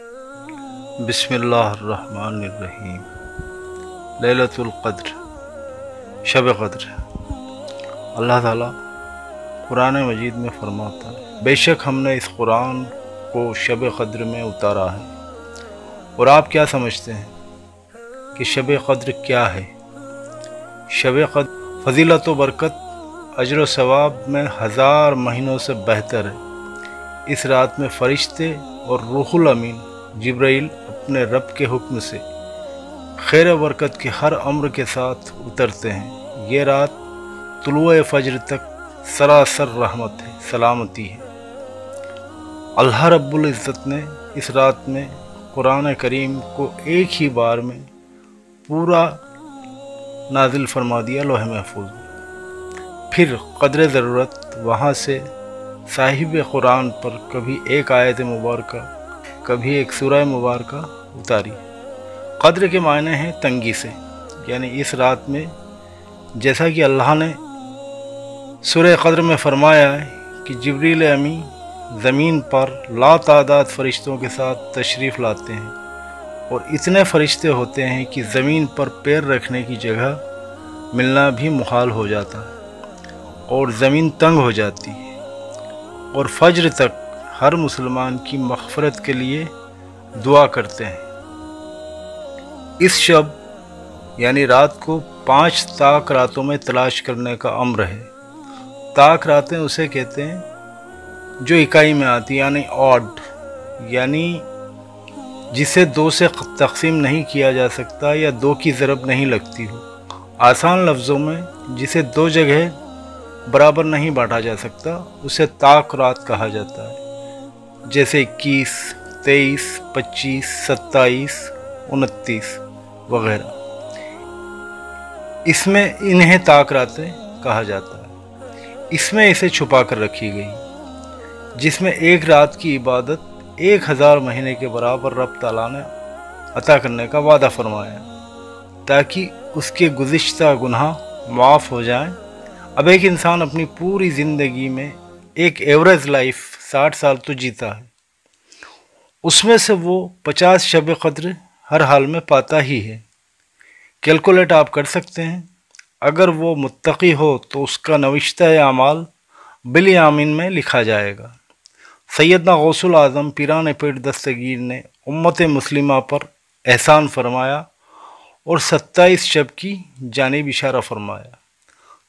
बिस्मिल्लाहिर्रहमानिर्रहीम। लैलतुल क़द्र शब क़द्र। अल्लाह ताला कुरान मजीद में फरमाता है, बेशक हमने इस कुरान को शब क़द्र में उतारा है। और आप क्या समझते हैं कि शब क़द्र क्या है? शब क़द्र फजीलत व बरकत, अजर सवाब में हज़ार महीनों से बेहतर है। इस रात में फ़रिश्ते और रूहुल अमीन जब्राइल अपने रब के हुक्म से खैर बरकत के हर अम्र के साथ उतरते हैं। ये रात तुलु फजर तक सरासर रहमत है, सलामती है। अल्लाह रब्बुल इज़्ज़त ने इस रात में कुरान करीम को एक ही बार में पूरा नाजिल फरमा दिया, लोह महफूज। फिर कदर ज़रूरत वहाँ से साहिब कुरान पर कभी एक आयत मुबारक कभी एक सूरह मुबारक उतारी। कद्र के मायने हैं तंगी से, यानी इस रात में जैसा कि अल्लाह ने सुर कद्र में फरमाया है कि जबरील अमी ज़मीन पर ला तादाद फ़रिश्तों के साथ तशरीफ़ लाते हैं और इतने फ़रिश्ते होते हैं कि ज़मीन पर पैर रखने की जगह मिलना भी मुहाल हो जाता और ज़मीन तंग हो जाती है। और फज्र तक हर मुसलमान की मगफ़रत के लिए दुआ करते हैं। इस शब, यानी रात को पाँच ताक रातों में तलाश करने का अम्र है। ताक रातें उसे कहते हैं, जो इकाई में आती, यानी ऑड यानी जिसे दो से तकसीम नहीं किया जा सकता या दो की ज़रब नहीं लगती हो। आसान लफ्ज़ों में, जिसे दो जगह बराबर नहीं बांटा जा सकता, उसे ताक रात कहा जाता है। जैसे इक्कीस, तेईस, पच्चीस, सत्ताईस, उनतीस वगैरह इसमें इन्हें ताक रातें कहा जाता है इसमें इसे छुपा कर रखी गई, जिसमें एक रात की इबादत एक हज़ार महीने के बराबर रब ताला ने अता करने का वादा फरमाया, ताकि उसके गुज्त गुनाह माफ़ हो जाएँ। अब एक इंसान अपनी पूरी ज़िंदगी में एक एवरेज लाइफ साठ साल तो जीता है। उसमें से वो पचास शब कद्र हर हाल में पाता ही है। कैलकुलेट आप कर सकते हैं। अगर वो मुत्तकी हो तो उसका नविश्ता अमाल बिल आमीन में लिखा जाएगा। सैदना गौसुल आज़म पीरान पेट दस्तगीर ने उम्मत मुस्लिमा पर एहसान फरमाया और सत्ताईस शब की जानब इशारा फरमाया।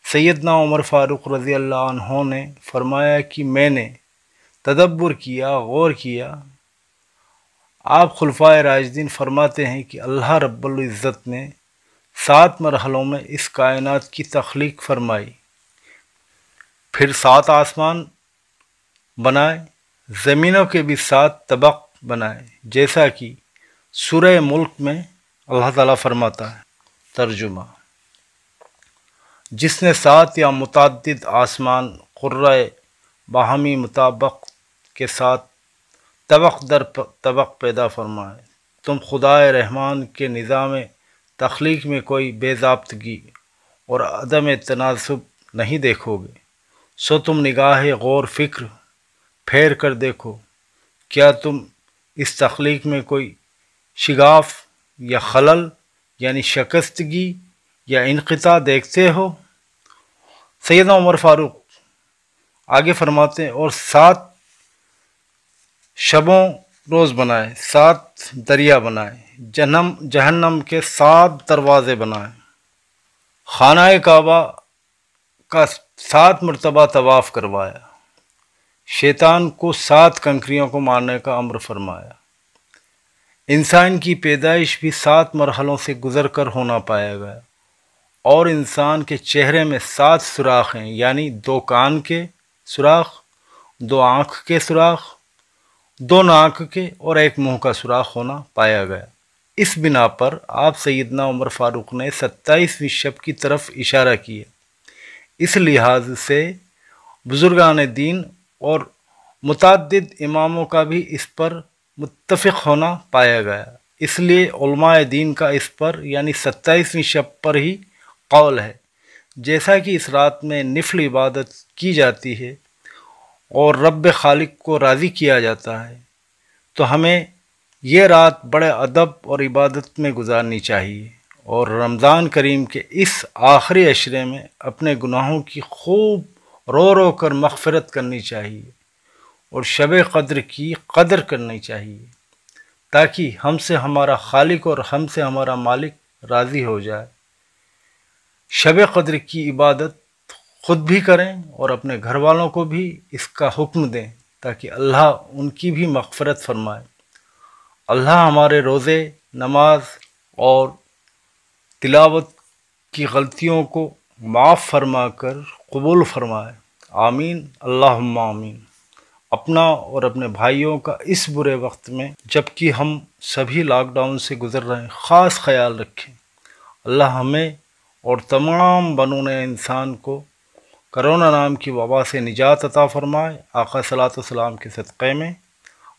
सैदना उमर फ़ारूक रज़ी अल्लाह ने फरमाया कि मैंने तदब्बर किया, गौर किया। आप खुलफा राजदीन फरमाते हैं कि अल्लाह रब्बुल्ज़त ने सात मरहलों में इस कायनात की तख्लीक फरमाई। फिर सात आसमान बनाए, ज़मीनों के भी सात तबक बनाए, जैसा कि सुरह मुल्क में अल्लाह ताला फरमाता है। तर्जुमा, जिसने सात या मुतद आसमान कुर्र बाहमी मुताबक के साथ तबक दर तबक पैदा फरमाए। तुम खुदाए रहमान के निज़ाम तख्लीक में कोई बेजाबतगी और अदम तनासब नहीं देखोगे। सो तुम निगाह गौर फ़िक्र फेर कर देखो। क्या तुम इस तख्लीक में कोई शिगाफ या खलल यानी शकस्तगी या इनकता देखते हो? सैदा उमर फ़ारूक आगे फरमाते हैं, और सात शबों रोज़ बनाए, सात दरिया बनाए, जन्म, जहन्नम के सात दरवाज़े बनाए। खाना काबा का सात मरतबा तवाफ़ करवाया। शैतान को सात कंकरियों को मारने का अम्र फरमाया। इंसान की पैदाइश भी सात मरहलों से गुज़र कर होना पाया गया। और इंसान के चेहरे में सात सुराख हैं, यानी दो कान के सुराख, दो आँख के सुराख दो नाक के और एक मुँह का सुराख होना पाया गया। इस बिना पर आप सैदना उमर फारूक ने सत्ताईसवीं शब की तरफ़ इशारा किया। इस लिहाज से बुज़ुर्गान दीन और मुतद इमामों का भी इस पर मुतफ़ होना पाया गया। इसलिए दीन का इस पर यानी सत्ताईसवीं शब पर ही कौल है। जैसा कि इस रात में निफल इबादत की जाती है और रब खालिक को राज़ी किया जाता है तो हमें ये रात बड़े अदब और इबादत में गुजारनी चाहिए और रमज़ान करीम के इस आखिरी अशरे में अपने गुनाहों की खूब रो रो कर मगफ़रत करनी चाहिए और शब कद्र की कदर करनी चाहिए, ताकि हमसे हमारा खालिक और हमसे हमारा मालिक राज़ी हो जाए। शब कद्र की इबादत ख़ुद भी करें और अपने घर वालों को भी इसका हुक्म दें, ताकि अल्लाह उनकी भी मगफ़रत फरमाए। अल्लाह हमारे रोज़े, नमाज़ और तिलावत की गलतियों को माफ़ फरमा कर कबूल फरमाए। आमीन अल्लाह आमीन। अपना और अपने भाइयों का इस बुरे वक्त में, जबकि हम सभी लॉकडाउन से गुज़र रहे हैं, ख़ास ख्याल रखें। अल्लाह हमें और तमाम बनून इंसान को करोना नाम की वबा से निजात अता फ़रमाए, आका सलाम के सदक़े में,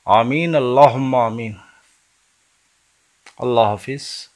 आमीन अल्लाह आमीन। अल्लाह हाफिज़।